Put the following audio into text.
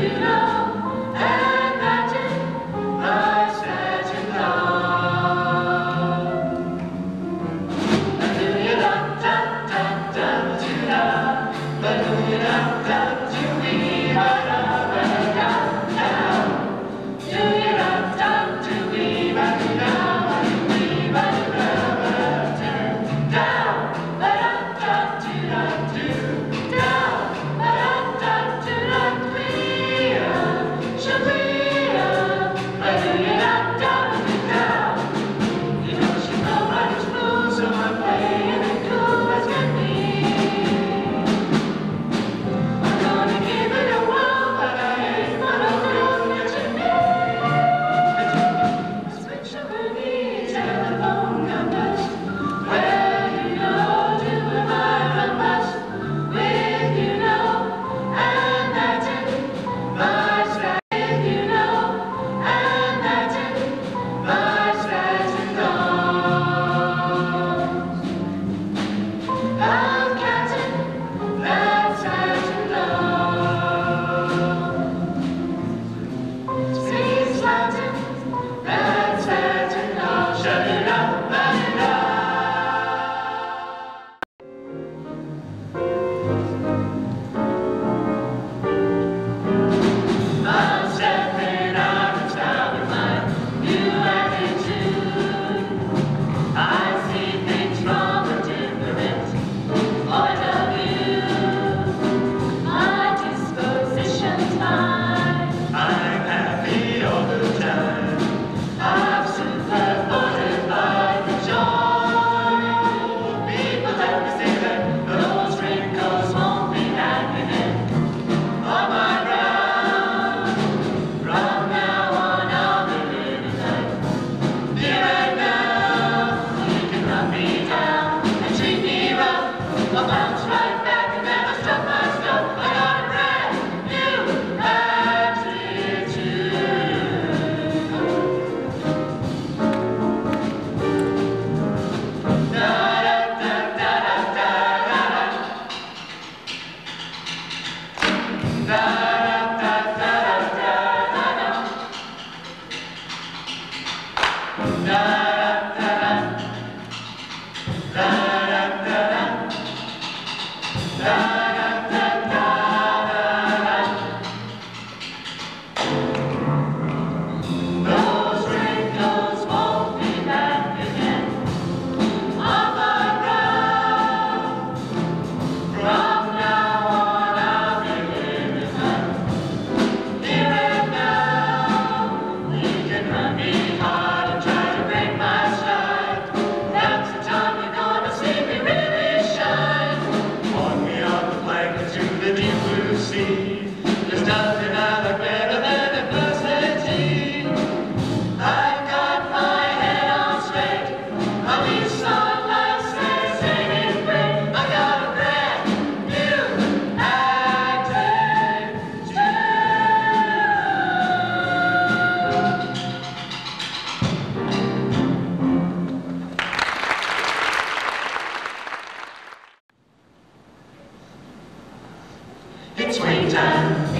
you know. It's springtime.